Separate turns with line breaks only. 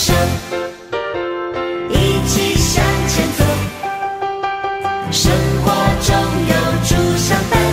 生一起向前走。生活中有主相伴。